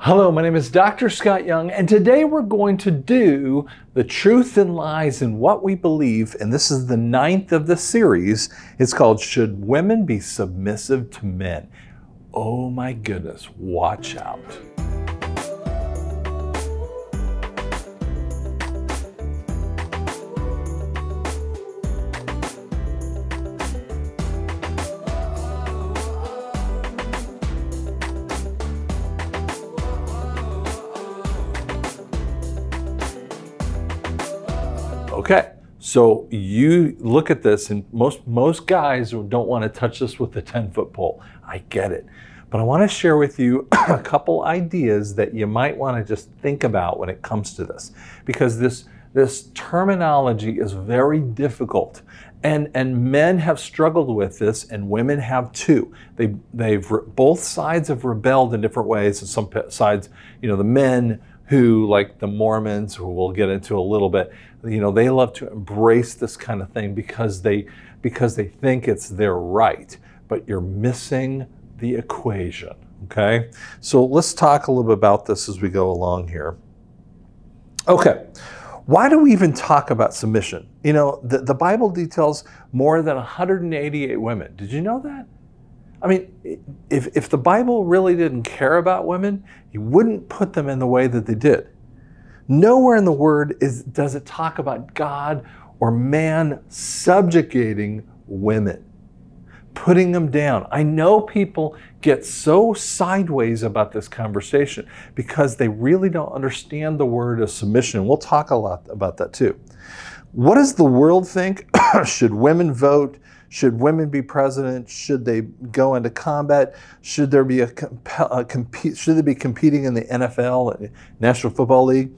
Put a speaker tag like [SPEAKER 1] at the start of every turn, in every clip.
[SPEAKER 1] Hello, my name is Dr. Scott Young, and today we're going to do the truth and lies in what we believe, and this is the ninth of the series. It's called Should Women Be Submissive to Men? Oh my goodness, watch out. Okay, so you look at this, and most most guys don't want to touch this with a 10 foot pole. I get it. But I want to share with you a couple ideas that you might want to just think about when it comes to this. Because this this terminology is very difficult. And, and men have struggled with this, and women have too. They, they've both sides have rebelled in different ways. And some sides, you know, the men who, like the Mormons, who we'll get into a little bit, you know, they love to embrace this kind of thing because they because they think it's their right. But you're missing the equation. Okay, so let's talk a little bit about this as we go along here. Okay, why do we even talk about submission? You know, the, the Bible details more than 188 women. Did you know that? I mean, if, if the Bible really didn't care about women, he wouldn't put them in the way that they did. Nowhere in the Word is, does it talk about God or man subjugating women, putting them down. I know people get so sideways about this conversation because they really don't understand the word of submission. We'll talk a lot about that too. What does the world think? Should women vote? Should women be president? Should they go into combat? Should there be a, a compete? Should they be competing in the NFL, National Football League?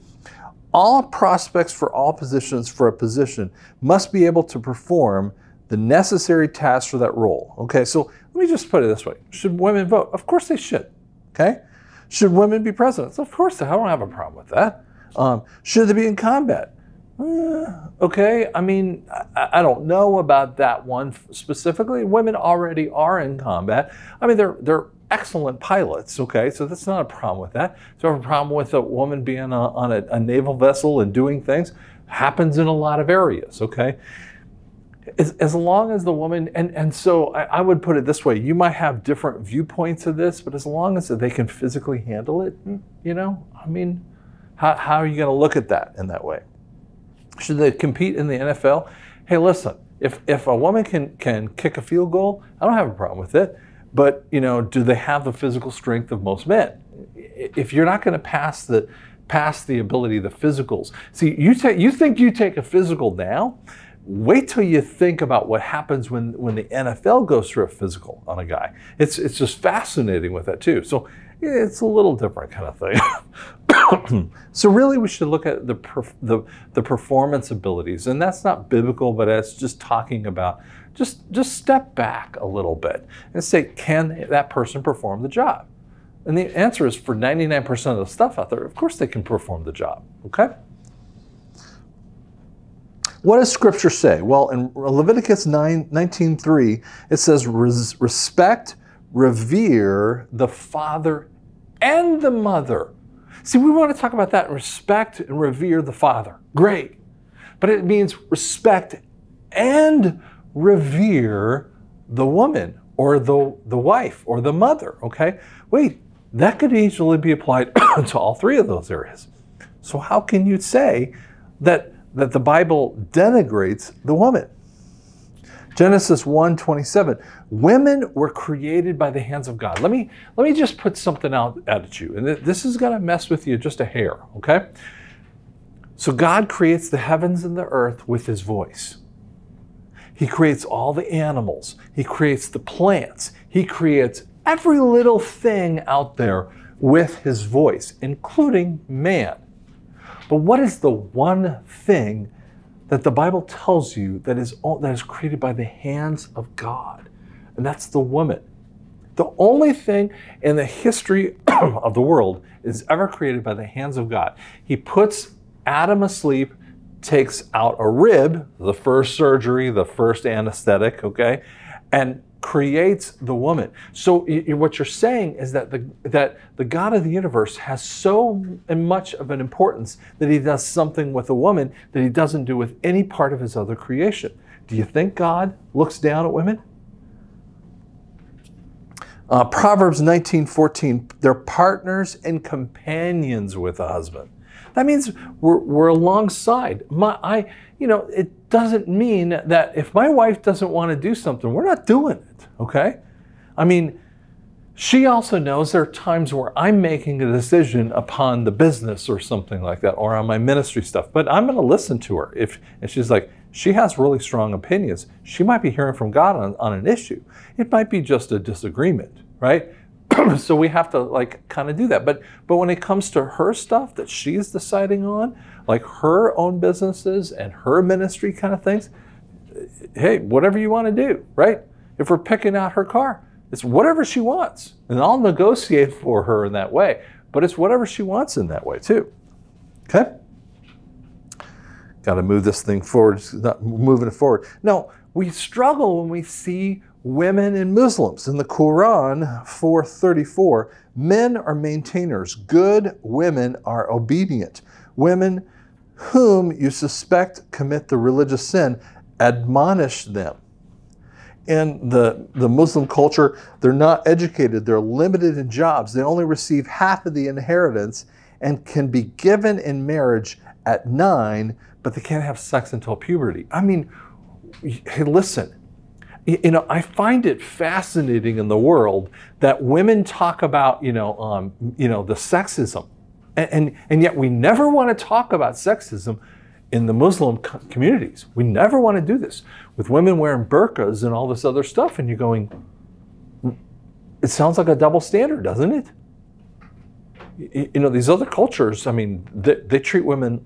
[SPEAKER 1] All prospects for all positions for a position must be able to perform the necessary tasks for that role. Okay, so let me just put it this way: Should women vote? Of course they should. Okay, should women be presidents? Of course, I don't have a problem with that. Um, should they be in combat? Uh, okay, I mean, I, I, don't know about that one specifically. Women already are in combat. I mean, they're they're excellent pilots. Okay, so that's not a problem with that. So a problem with a woman being a, on a, a naval vessel and doing things. Happens in a lot of areas. Okay, as, as long as the woman and and so I, I would put it this way: you might have different viewpoints of this, but as long as they can physically handle it, you know, I mean, how how are you going to look at that in that way? Should they compete in the NFL? Hey, listen, if, if a woman can, can kick a field goal, I don't have a problem with it. But, you know, do they have the physical strength of most men? If you're not going to pass the, pass the ability, of the physicals. See, you, take, you think you take a physical now, wait till you think about what happens when, when the NFL goes through a physical on a guy. It's, it's just fascinating with that too. So it's a little different kind of thing. so really we should look at the, the, the performance abilities and that's not biblical but it's just talking about just just step back a little bit and say can that person perform the job? And the answer is for 99% of the stuff out there of course they can perform the job okay? What does scripture say? Well in leviticus 9 19.3 it says respect revere the father and the mother. See, we want to talk about that respect and revere the father. Great. But it means respect and revere the woman or the, the wife or the mother, okay? Wait, that could easily be applied to all three of those areas. So how can you say that, that the Bible denigrates the woman? Genesis 1:27. Women were created by the hands of God. Let me let me just put something out at you. And this is going to mess with you just a hair, okay? So God creates the heavens and the earth with his voice. He creates all the animals. He creates the plants. He creates every little thing out there with his voice, including man. But what is the one thing that the Bible tells you that is, that is created by the hands of God, and that's the woman. The only thing in the history of the world is ever created by the hands of God. He puts Adam asleep, takes out a rib, the first surgery, the first anesthetic, okay? And creates the woman. So what you're saying is that the that the God of the universe has so much of an importance that he does something with a woman that he doesn't do with any part of his other creation. Do you think God looks down at women? Uh, Proverbs 19:14, they're partners and companions with a husband. That means we're, we're alongside. My, I, you know, it doesn't mean that if my wife doesn't want to do something, we're not doing it, okay? I mean, she also knows there are times where I'm making a decision upon the business or something like that, or on my ministry stuff. But I'm going to listen to her. If and she's like, she has really strong opinions. She might be hearing from God on, on an issue. It might be just a disagreement, right? so we have to like kind of do that. But but when it comes to her stuff that she's deciding on, like her own businesses and her ministry kind of things, hey, whatever you want to do, right? If we're picking out her car, it's whatever she wants. And I'll negotiate for her in that way, but it's whatever she wants in that way too. Okay? Got to move this thing forward, not moving it forward. Now, we struggle when we see women and Muslims. In the Quran 434, men are maintainers, good women are obedient. Women whom you suspect commit the religious sin, admonish them. In the, the Muslim culture, they're not educated, they're limited in jobs, they only receive half of the inheritance and can be given in marriage at nine, but they can't have sex until puberty. I mean, hey, listen, you know, I find it fascinating in the world that women talk about, you know, um, you know, the sexism, and, and, and yet we never want to talk about sexism in the Muslim communities. We never want to do this with women wearing burqas and all this other stuff, and you're going, mm, it sounds like a double standard, doesn't it? You know, these other cultures, I mean, they, they treat women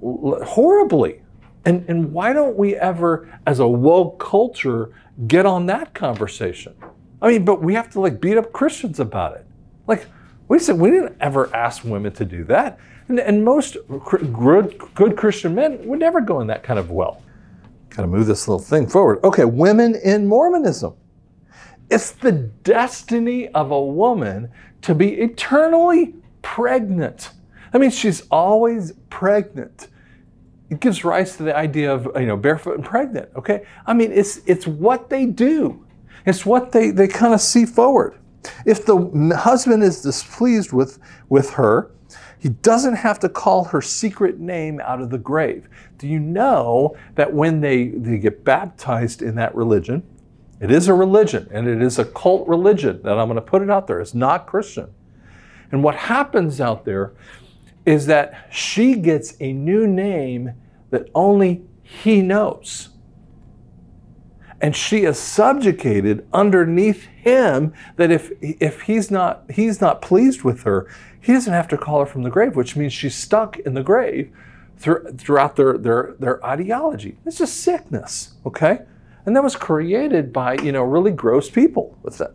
[SPEAKER 1] horribly. And, and why don't we ever, as a woke culture, get on that conversation? I mean, but we have to like beat up Christians about it. Like, wait a second, we didn't ever ask women to do that. And, and most good, good Christian men would never go in that kind of well. Kind of move this little thing forward. Okay, women in Mormonism. It's the destiny of a woman to be eternally pregnant. I mean, she's always pregnant it gives rise to the idea of you know barefoot and pregnant okay i mean it's it's what they do it's what they they kind of see forward if the husband is displeased with with her he doesn't have to call her secret name out of the grave. Do you know that when they they get baptized in that religion it is a religion and it is a cult religion that i'm going to put it out there. It's not christian. And what happens out there is that she gets a new name that only he knows. And she is subjugated underneath him that if, if he's, not, he's not pleased with her, he doesn't have to call her from the grave, which means she's stuck in the grave throughout their, their, their ideology. It's just sickness, okay? And that was created by, you know, really gross people with that.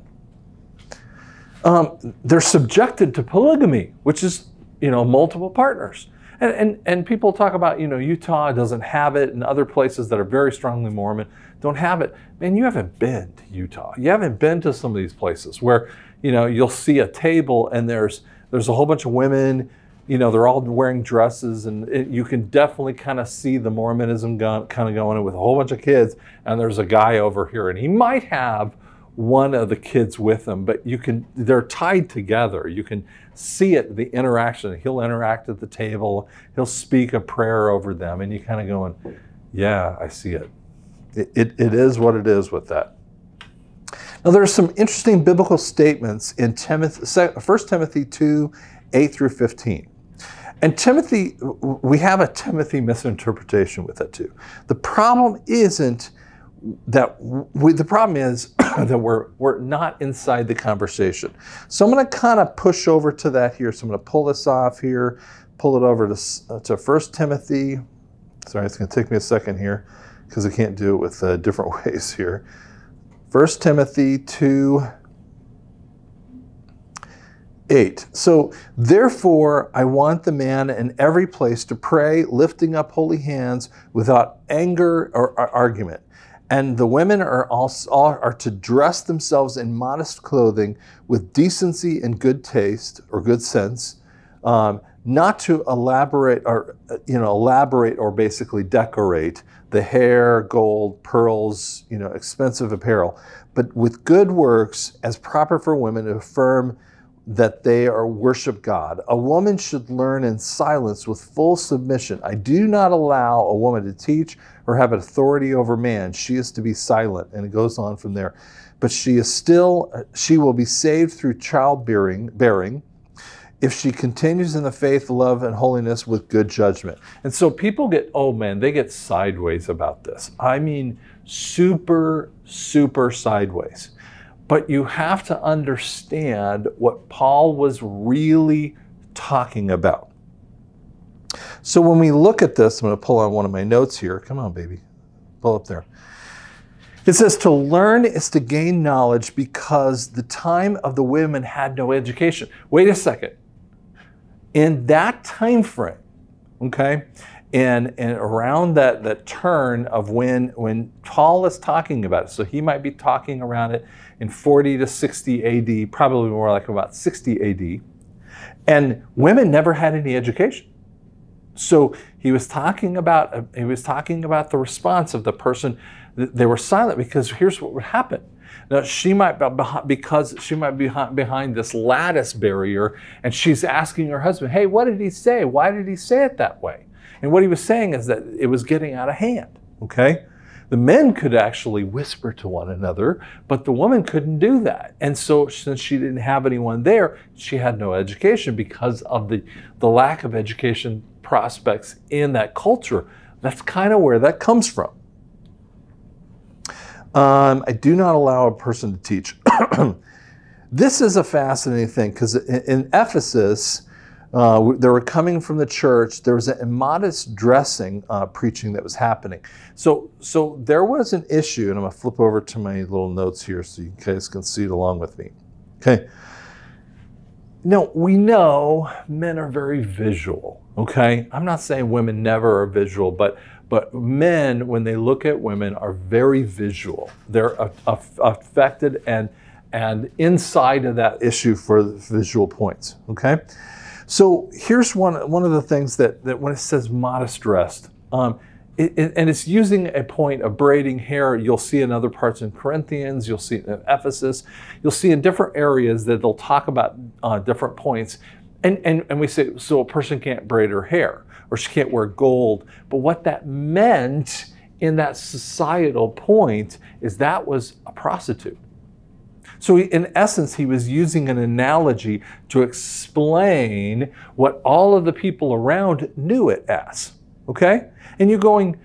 [SPEAKER 1] Um, they're subjected to polygamy, which is you know, multiple partners. And, and, and people talk about, you know, Utah doesn't have it and other places that are very strongly Mormon don't have it. Man, you haven't been to Utah. You haven't been to some of these places where, you know, you'll see a table and there's, there's a whole bunch of women, you know, they're all wearing dresses and it, you can definitely kind of see the Mormonism kind of going in with a whole bunch of kids. And there's a guy over here and he might have one of the kids with them, but you can, they're tied together. You can see it, the interaction. He'll interact at the table, he'll speak a prayer over them, and you kind of going, yeah, I see it. It, it. is what it is with that. Now, there are some interesting biblical statements in Timothy, 1 Timothy 2 8 through 15. And Timothy, we have a Timothy misinterpretation with it too. The problem isn't that we, the problem is that we're, we're not inside the conversation. So I'm going to kind of push over to that here. So I'm going to pull this off here, pull it over to, uh, to 1 Timothy. Sorry, it's going to take me a second here because I can't do it with uh, different ways here. 1 Timothy 2, 8. So, therefore, I want the man in every place to pray, lifting up holy hands without anger or argument And the women are also are to dress themselves in modest clothing with decency and good taste or good sense, um, not to elaborate or you know elaborate or basically decorate the hair, gold, pearls, you know, expensive apparel, but with good works as proper for women to affirm that they are worship God. A woman should learn in silence with full submission. I do not allow a woman to teach or have authority over man. She is to be silent. And it goes on from there. But she is still, she will be saved through childbearing, bearing, if she continues in the faith, love, and holiness with good judgment. And so people get, oh man, they get sideways about this. I mean, super, super sideways. But you have to understand what Paul was really talking about. So when we look at this, I'm going to pull on one of my notes here. Come on, baby. Pull up there. It says to learn is to gain knowledge because the time of the women had no education. Wait a second. In that time frame, okay, and, and around that, that turn of when, when Paul is talking about it, so he might be talking around it in 40 to 60 AD, probably more like about 60 AD. And women never had any education. So he was talking about he was talking about the response of the person. They were silent because here's what would happen. Now she might be because she might be behind this lattice barrier, and she's asking her husband, "Hey, what did he say? Why did he say it that way?" And what he was saying is that it was getting out of hand. Okay, the men could actually whisper to one another, but the woman couldn't do that. And so, since she didn't have anyone there, she had no education because of the, the lack of education prospects in that culture. That's kind of where that comes from. Um, I do not allow a person to teach. this is a fascinating thing because in, Ephesus, uh, they were coming from the church. There was an immodest dressing uh, preaching that was happening. So, so there was an issue, and I'm going to flip over to my little notes here so you guys can see it along with me. Okay. Now, we know men are very visual, okay? I'm not saying women never are visual, but but men, when they look at women, are very visual. They're affected and and inside of that issue for visual points. Okay, so here's one, one of the things that, that when it says modest dressed, um, it, it, and it's using a point of braiding hair. You'll see in other parts in Corinthians, you'll see in Ephesus, you'll see in different areas that they'll talk about uh, different points. And, and, and we say, so a person can't braid her hair or she can't wear gold. But what that meant in that societal point is that was a prostitute. So, in essence, he was using an analogy to explain what all of the people around knew it as. Okay? And you're going,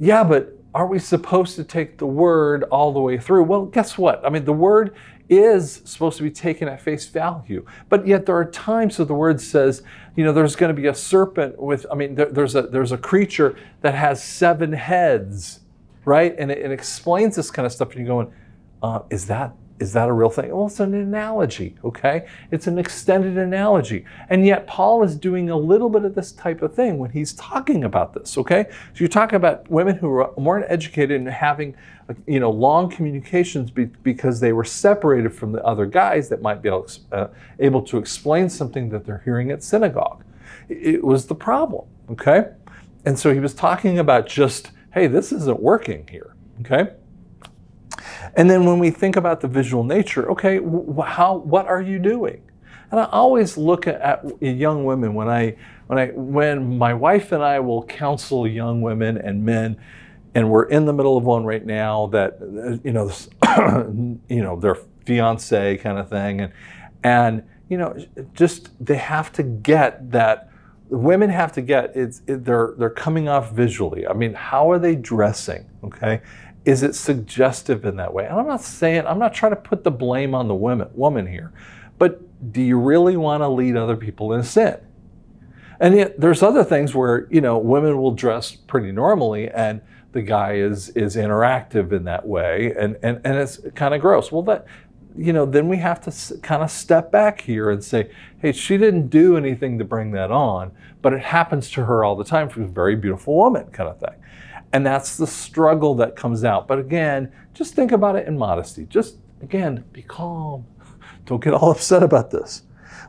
[SPEAKER 1] yeah, but are we supposed to take the word all the way through? Well, guess what? I mean, the word is supposed to be taken at face value. But yet there are times that the word says, you know, there's going to be a serpent with, I mean, there, there's, a, there's a creature that has seven heads, right? And it, it explains this kind of stuff. And you're going, uh, is that is that a real thing? Well, it's an analogy, okay? It's an extended analogy. And yet, Paul is doing a little bit of this type of thing when he's talking about this, okay? So you're talking about women who weren't educated and having, you know, long communications be, because they were separated from the other guys that might be able, uh, able to explain something that they're hearing at synagogue. It was the problem, okay? And so he was talking about just, hey, this isn't working here, okay? And then when we think about the visual nature, okay, how, what are you doing? And I always look at, at young women when I, when I, when my wife and I will counsel young women and men, and we're in the middle of one right now that, uh, you know, you know, their fiance kind of thing, and, and, you know, just they have to get that women have to get it's it, they're they're coming off visually. I mean, how are they dressing? Okay, is it suggestive in that way? And I'm not saying, I'm not trying to put the blame on the women, woman here, but do you really want to lead other people in sin? And yet there's other things where, you know, women will dress pretty normally and the guy is is interactive in that way and, and, and it's kind of gross. Well, that, you know, then we have to kind of step back here and say, hey, she didn't do anything to bring that on, but it happens to her all the time. She's a very beautiful woman kind of thing. And that's the struggle that comes out. But again, just think about it in modesty. Just, again, be calm. Don't get all upset about this.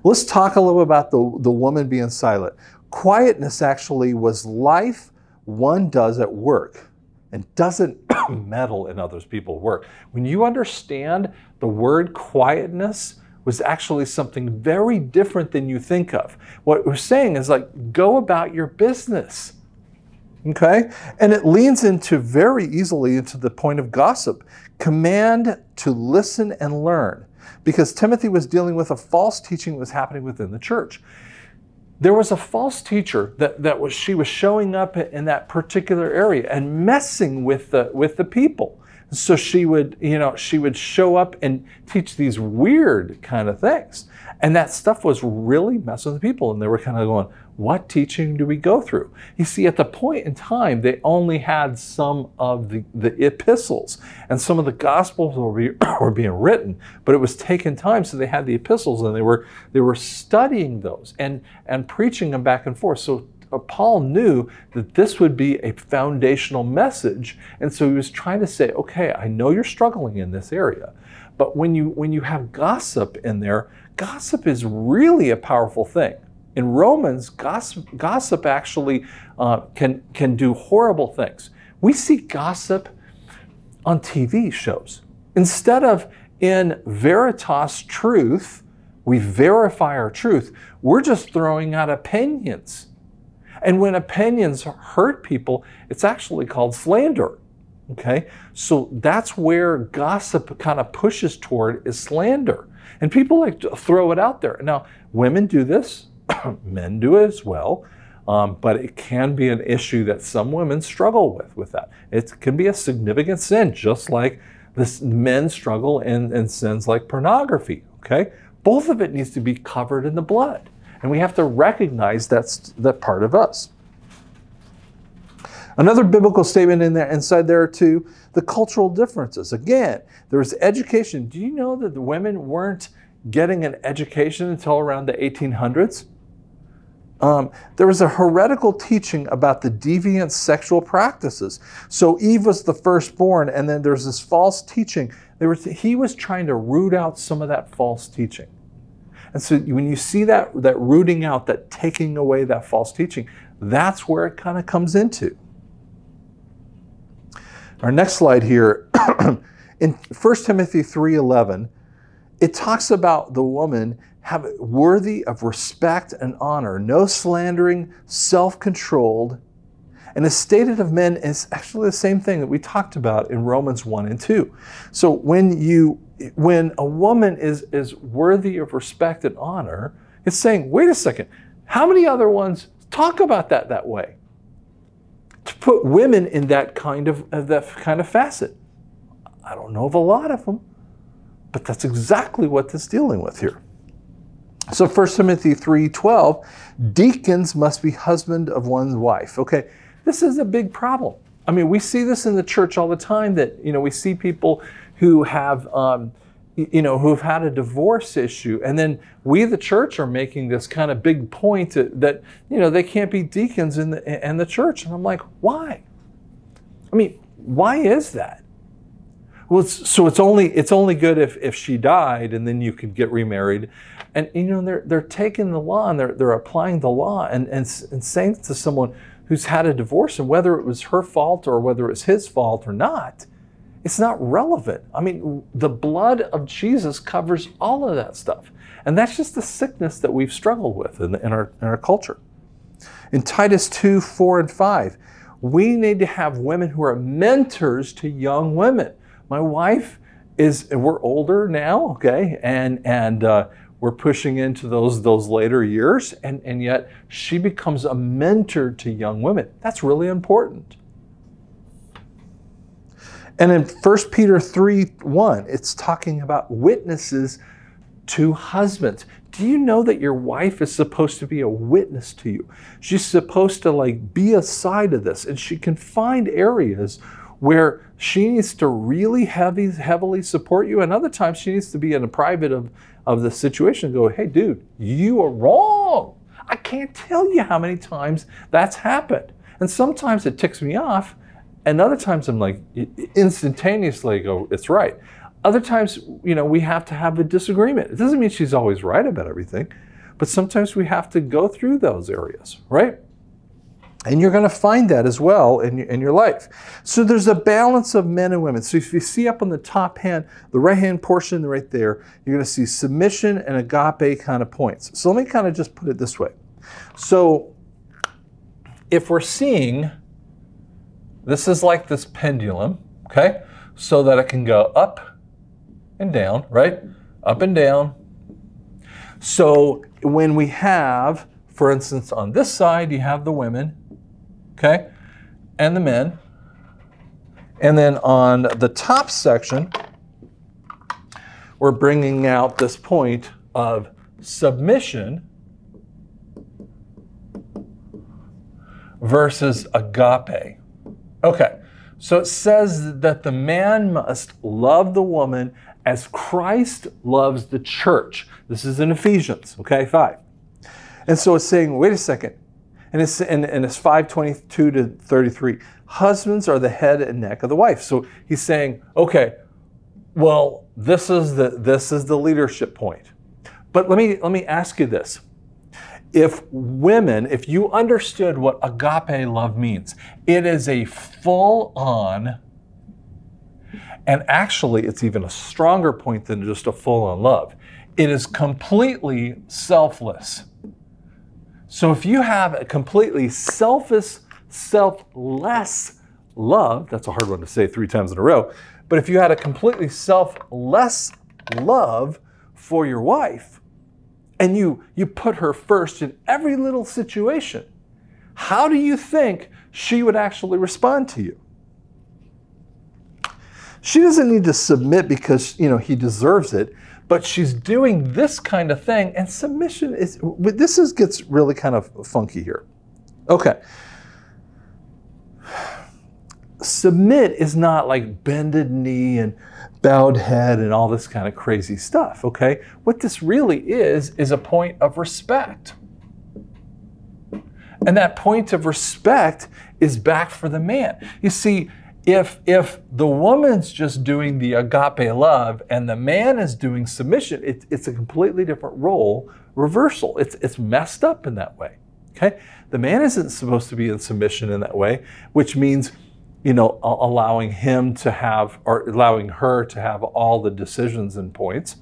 [SPEAKER 1] Let's talk a little about the, the woman being silent. Quietness actually was life one does at work and doesn't meddle in others people's work. When you understand the word quietness was actually something very different than you think of. What we're saying is like, go about your business. Okay? And it leans into very easily into the point of gossip. Command to listen and learn. Because Timothy was dealing with a false teaching that was happening within the church there was a false teacher that, that was she was showing up in that particular area and messing with the with the people so she would you know she would show up and teach these weird kind of things and that stuff was really messing with people and they were kind of going what teaching do we go through? You see, at the point in time, they only had some of the, the epistles, and some of the gospels were, be, were being written, but it was taking time, so they had the epistles, and they were they were studying those and and preaching them back and forth. So uh, Paul knew that this would be a foundational message, and so he was trying to say, okay, I know you're struggling in this area, but when you when you have gossip in there, gossip is really a powerful thing. In Romans, gossip, gossip actually uh, can, can do horrible things. We see gossip on TV shows. Instead of in veritas truth, we verify our truth, we're just throwing out opinions. And when opinions hurt people, it's actually called slander. Okay? So that's where gossip kind of pushes toward is slander. And people like to throw it out there. Now, women do this, men do as well. Um, but it can be an issue that some women struggle with with that. It can be a significant sin, just like this men struggle in, in sins like pornography. Okay, both of it needs to be covered in the blood, and we have to recognize that's that part of us. Another biblical statement in there inside there too, the cultural differences. Again, there's education. Do you know that the women weren't getting an education until around the 1800s? Um, there was a heretical teaching about the deviant sexual practices. So Eve was the firstborn, and then there's this false teaching. There was, he was trying to root out some of that false teaching. And so when you see that, that rooting out, that taking away that false teaching, that's where it kind of comes into. Our next slide here, in 1 Timothy 3.11, it talks about the woman have it worthy of respect and honor, no slandering, self-controlled. And as stated of men is actually the same thing that we talked about in Romans 1 and 2. So when you when a woman is, is worthy of respect and honor, it's saying, wait a second, how many other ones talk about that that way? To put women in that kind of, that kind of facet. I don't know of a lot of them, but that's exactly what it's dealing with here. So 1 Timothy 3:12, deacons must be husband of one's wife. Okay, this is a big problem. I mean, we see this in the church all the time that, you know, we see people who have, um, you know, who've had a divorce issue. And then we, the church, are making this kind of big point that, that you know, they can't be deacons in the, in the church. And I'm like, why? I mean, why is that? Well, it's, so it's only it's only good if, if she died and then you could get remarried. And you know, they're they're taking the law and they're they're applying the law and, and, and saying to someone who's had a divorce and whether it was her fault or whether it was his fault or not, it's not relevant. I mean, the blood of Jesus covers all of that stuff. And that's just the sickness that we've struggled with in, in, our, in our culture. In Titus 2, 4, and 5, we need to have women who are mentors to young women. My wife is, we're older now, okay, and, and uh, we're pushing into those, those later years, and, and yet she becomes a mentor to young women. That's really important. And in 1 Peter 3 1, it's talking about witnesses to husbands. Do you know that your wife is supposed to be a witness to you? She's supposed to like be a side of this, and she can find areas where she needs to really heavy, heavily support you, and other times she needs to be in a private of, of the situation go, hey, dude, you are wrong. I can't tell you how many times that's happened. And sometimes it ticks me off, And other times I'm like, instantaneously go, it's right. Other times, you know, we have to have a disagreement. It doesn't mean she's always right about everything, but sometimes we have to go through those areas, right? And you're going to find that as well in your, in your life. So there's a balance of men and women. So if you see up on the top hand, the right hand portion right there, you're going to see submission and agape kind of points. So let me kind of just put it this way. So if we're seeing, this is like this pendulum, okay? So that it can go up and down, right? Up and down. So when we have, for instance, on this side, you have the women, okay, and the men. And then on the top section, we're bringing out this point of submission versus agape. Okay, so it says that the man must love the woman as Christ loves the church. This is in Ephesians, okay, 5. And so it's saying, wait a second, and it's and, and it's 522 to 33. Husbands are the head and neck of the wife. So he's saying, okay, well, this is the this is the leadership point. But let me let me ask you this. If women, if you understood what agape love means, it is a full on and actually it's even a stronger point than just a full on love. It is completely selfless. So if you have a completely selfish, selfless love, that's a hard one to say three times in a row, but if you had a completely selfless love for your wife and you, you put her first in every little situation, how do you think she would actually respond to you? She doesn't need to submit because, you know, he deserves it but she's doing this kind of thing, and submission is this is gets really kind of funky here. Okay. Submit is not like bended knee and bowed head and all this kind of crazy stuff, okay? What this really is, is a point of respect. And that point of respect is back for the man. You see, if if the woman's just doing the agape love and the man is doing submission, it, it's a completely different role reversal. It's it's messed up in that way. Okay, the man isn't supposed to be in submission in that way, which means, you know, allowing him to have or allowing her to have all the decisions and points.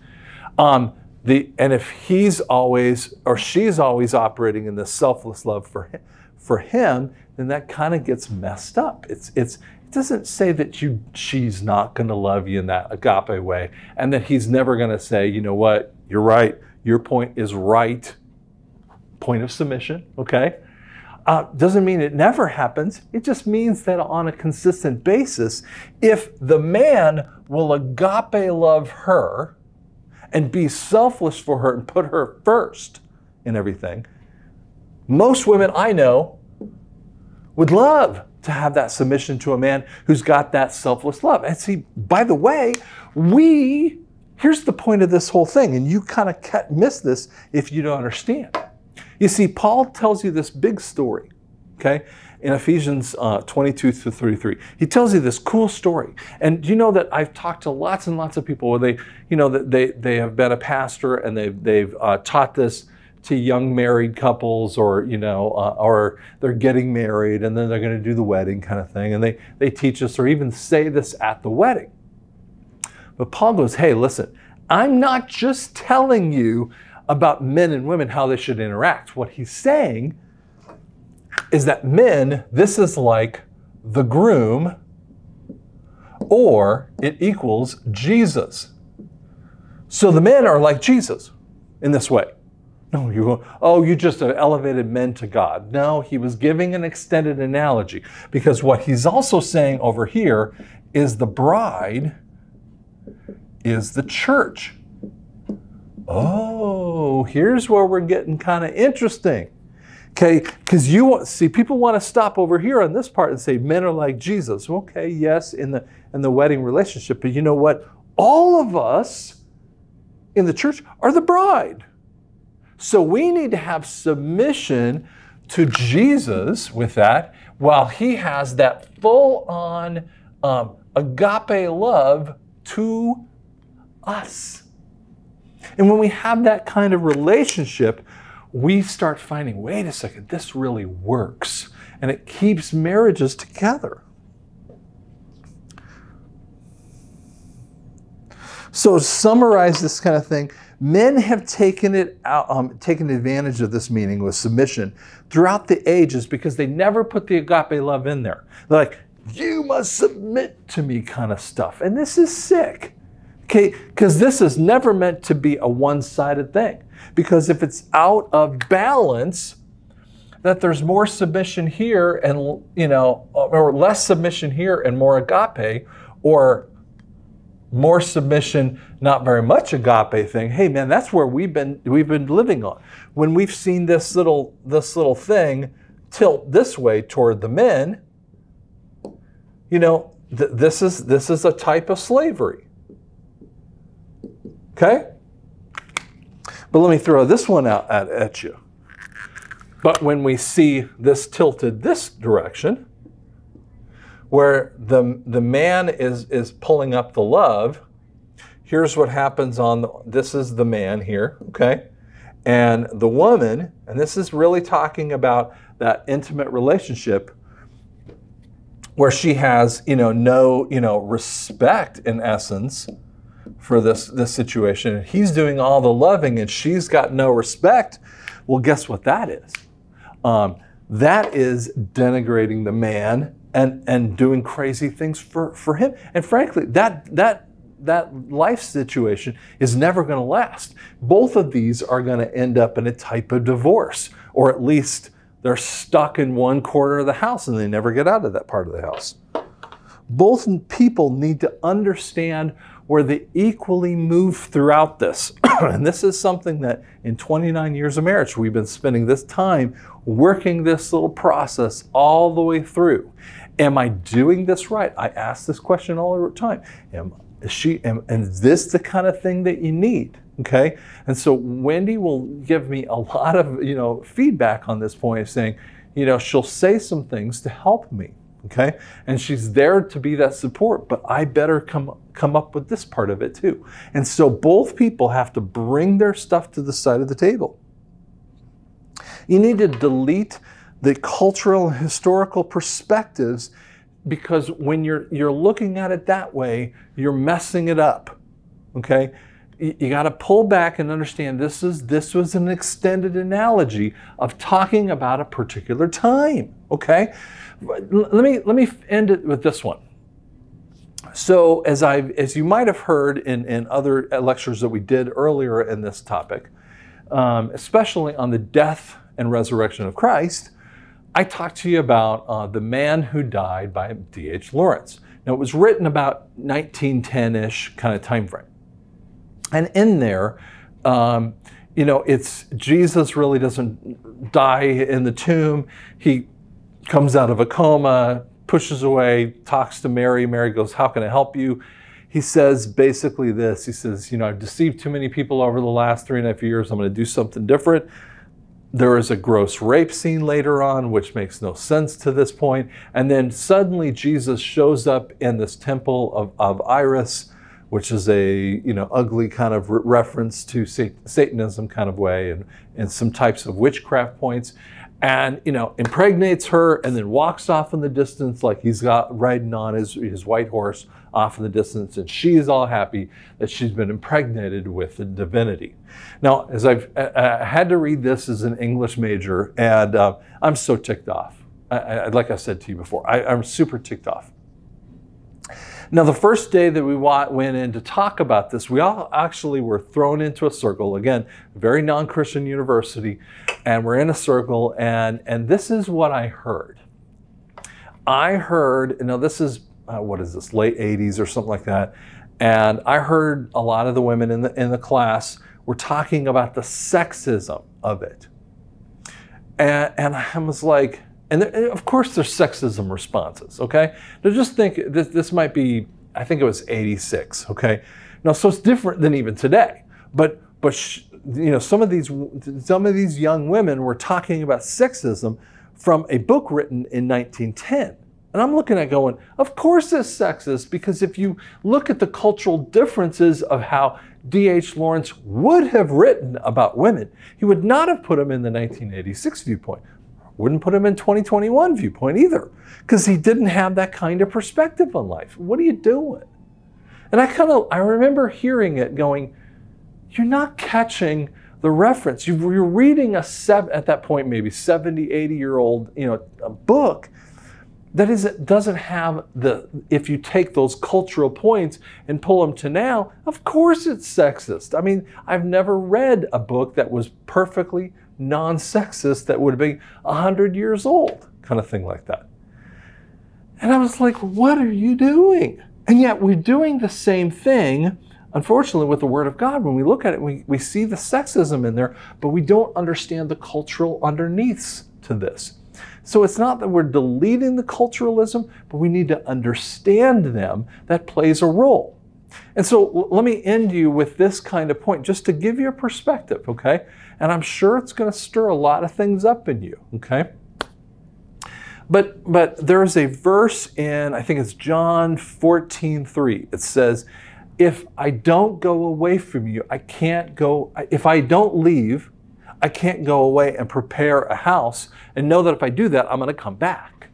[SPEAKER 1] Um, the and if he's always or she's always operating in this selfless love for him, for him, then that kind of gets messed up. It's it's it doesn't say that you she's not going to love you in that agape way and that he's never going to say you know what? You're right. Your point is right. Point of submission okay? Uh, doesn't mean it never happens. It just means that on a consistent basis if the man will agape love her and be selfless for her and put her first in everything most women i know would love to have that submission to a man who's got that selfless love. And see, by the way, we, here's the point of this whole thing, and you kind of miss this if you don't understand. You see, Paul tells you this big story, okay? in Ephesians uh, 22 to 33. He tells you this cool story. And you know that I've talked to lots and lots of people where they, you know, that they, they have been a pastor and they've, they've uh, taught this to young married couples or you know uh, or they're getting married and then they're going to do the wedding kind of thing and they they teach us or even say this at the wedding. But paul goes hey listen i'm not just telling you about men and women how they should interact. What he's saying is that men this is like the groom or it equals jesus. So the men are like jesus in this way no, you oh, you just uh, elevated men to God. No, he was giving an extended analogy because what he's also saying over here is the bride is the church. Oh, here's where we're getting kind of interesting. Okay, because you want see people want to stop over here on this part and say men are like Jesus. Okay, yes, in the in the wedding relationship, but you know what? All of us in the church are the bride. So we need to have submission to Jesus with that, while he has that full on um, agape love to us. And when we have that kind of relationship, we start finding wait a second, this really works. And it keeps marriages together. So, summarize this kind of thing, men have taken it out, um, taken advantage of this meaning with submission throughout the ages because they never put the agape love in there. They're like, you must submit to me kind of stuff. And this is sick. Okay, because this is never meant to be a one-sided thing. Because if it's out of balance, that there's more submission here and you know, or less submission here and more agape, or more submission, not very much agape thing. Hey man, that's where we've been we've been living on. When we've seen this little this little thing tilt this way toward the men, you know, th- this is this is a type of slavery. Okay? But let me throw this one out at, at you. But when we see this tilted this direction, where the, the man is, is pulling up the love, here's what happens on the, this is the man here, okay? And the woman, and this is really talking about that intimate relationship where she has, you know, no, you know, respect in essence for this this situation. He's doing all the loving and she's got no respect. Well, guess what that is? Um, that is denigrating the man and and doing crazy things for for him. And frankly, that that that life situation is never going to last. Both of these are going to end up in a type of divorce, or at least they're stuck in one corner of the house and they never get out of that part of the house. Both people need to understand where they equally move throughout this. and this is something that in 29 years of marriage, we've been spending this time working this little process all the way through. Am I doing this right? I ask this question all the time. Am she am, and is this the kind of thing that you need? Okay. And so Wendy will give me a lot of, you know, feedback on this point saying, you know, she'll say some things to help me. Okay. And she's there to be that support, but I better come come up with this part of it too. And so both people have to bring their stuff to the side of the table. You need to delete the cultural and historical perspectives because when you're you're looking at it that way, you're messing it up. Okay? You, you got to pull back and understand this is this was an extended analogy of talking about a particular time. Okay? Let me let me end it with this one. So as I as you might have heard in, in other lectures that we did earlier in this topic, um, especially on the death and resurrection of Christ, I talked to you about uh, The Man Who Died by D.H. Lawrence. Now, it was written about 1910 ish kind of time frame. And in there, um, you know, it's Jesus really doesn't die in the tomb. He comes out of a coma, pushes away, talks to Mary. Mary goes, How can I help you? He says basically this He says, You know, I've deceived too many people over the last three and a half years. I'm going to do something different. There is a gross rape scene later on, which makes no sense to this point. And then suddenly Jesus shows up in this temple of, of Isis, which is a you know ugly kind of re- reference to Satanism kind of way, and, and some types of witchcraft points and you know impregnates her and then walks off in the distance like he's got riding on his, his white horse off in the distance and she's all happy that she's been impregnated with the divinity now as i've I, had to read this as an english major and uh, i'm so ticked off I, I, like i said to you before I, i'm super ticked off now, the first day that we went in to talk about this, we all actually were thrown into a circle. Again, very non Christian university, and we're in a circle, and, and this is what I heard. I heard, know, this is, uh, what is this, late 80s or something like that, and I heard a lot of the women in the, in the class were talking about the sexism of it. And, and I was like, and, there, of course, there's sexism responses, okay? Now just think this, this might be, I think it was 86, okay? Now, so it's different than even today. But, but sh- you know, some of these some of these young women were talking about sexism from a book written in 1910. And I'm looking at going, of course it's sexist because if you look at the cultural differences of how D.H. Lawrence would have written about women, he would not have put them in the 1986 viewpoint. Wouldn't put him in 2021 viewpoint either because he didn't have that kind of perspective on life. What are you doing? And I kind of I remember hearing it going, you're not catching the reference. You're reading a seven, at that point maybe 70, 80 year old, you know, a book that is it doesn't have the if you take those cultural points and pull them to now, of course it's sexist. I mean, I've never read a book that was perfectly non-sexist that would have been 100 years old, kind of thing like that. And I was like, what are you doing? And yet we're doing the same thing, unfortunately, with the Word of God. When we look at it, we, we see the sexism in there, but we don't understand the cultural underneaths to this. So it's not that we're deleting the culturalism, but we need to understand them. That plays a role. And so let me end you with this kind of point, just to give you a perspective, okay? And I'm sure it's going to stir a lot of things up in you, okay? But but there is a verse in I think it's John 14, 3. It says, if I don't go away from you, I can't go, if I don't leave, I can't go away and prepare a house and know that if I do that, I'm going to come back.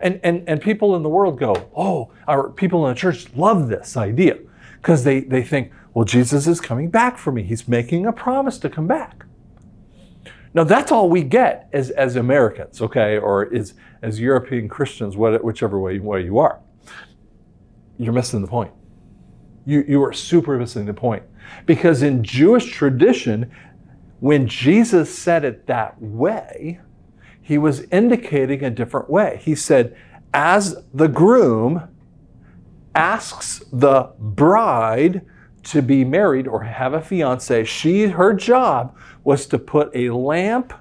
[SPEAKER 1] And, and, and people in the world go, oh, our people in the church love this idea because they, they think, well, Jesus is coming back for me. He's making a promise to come back. Now, that's all we get as, as Americans, okay, or as, as European Christians, whichever way, way you are. You're missing the point. You, you are super missing the point. Because in Jewish tradition, when Jesus said it that way, he was indicating a different way. He said, as the groom asks the bride to be married or have a fiance, she her job was to put a lamp,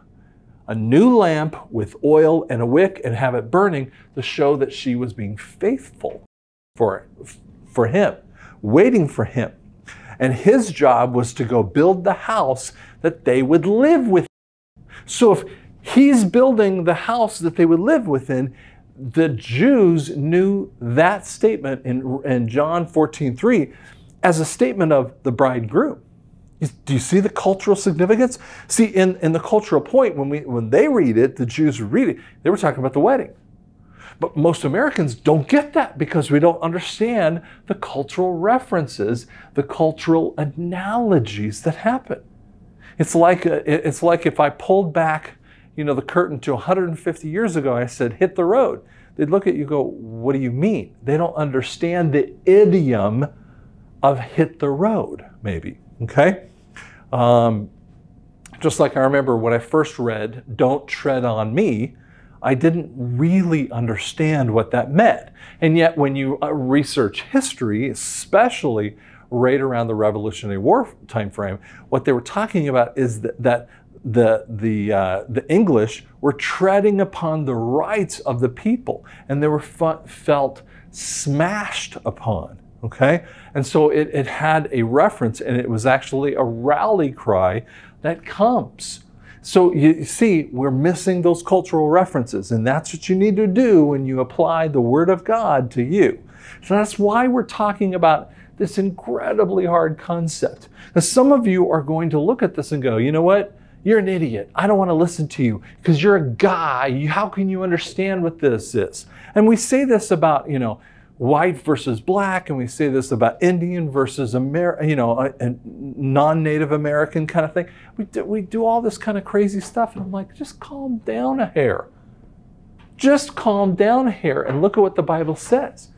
[SPEAKER 1] a new lamp with oil and a wick and have it burning to show that she was being faithful for, for him, waiting for him. And his job was to go build the house that they would live with. So if he's building the house that they would live within, the Jews knew that statement in, in John 14 3 as a statement of the bridegroom. Do you see the cultural significance? See, in, in the cultural point, when, we, when they read it, the Jews read it, they were talking about the wedding. But most Americans don't get that because we don't understand the cultural references, the cultural analogies that happen. It's like, a, it's like if I pulled back you know, the curtain to 150 years ago, I said, hit the road. They'd look at you go, what do you mean? They don't understand the idiom of hit the road, maybe. Okay? Um, just like I remember when I first read Don't Tread on Me, I didn't really understand what that meant. And yet, when you uh, research history, especially right around the Revolutionary War timeframe, what they were talking about is that, that the, the, uh, the English were treading upon the rights of the people and they were felt smashed upon. Okay? And so it, it had a reference and it was actually a rally cry that comes. So you see, we're missing those cultural references, and that's what you need to do when you apply the Word of God to you. So that's why we're talking about this incredibly hard concept. Now, some of you are going to look at this and go, you know what? You're an idiot. I don't want to listen to you because you're a guy. How can you understand what this is? And we say this about, you know, white versus black, and we say this about Indian versus Amer- you know, uh, a, a non-Native American kind of thing. We do, we do all this kind of crazy stuff, and I'm like, just calm down a hair. Just calm down a hair and look at what the Bible says.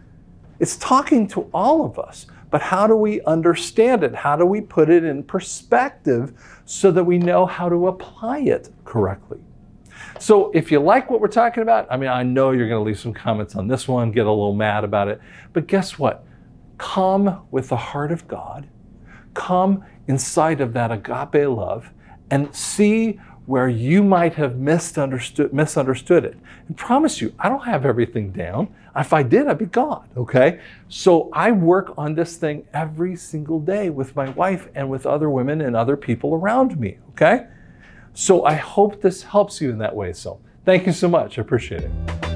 [SPEAKER 1] It's talking to all of us, but how do we understand it? How do we put it in perspective so that we know how to apply it correctly? So if you like what we're talking about, I mean, I know you're going to leave some comments on this one, get a little mad about it. But guess what? Come with the heart of God, come inside of that agape love, and see where you might have misunderstood, misunderstood it. And promise you, I don't have everything down. If I did, I'd be gone, okay? So I work on this thing every single day with my wife and with other women and other people around me, okay? So I hope this helps you in that way. So thank you so much. I appreciate it.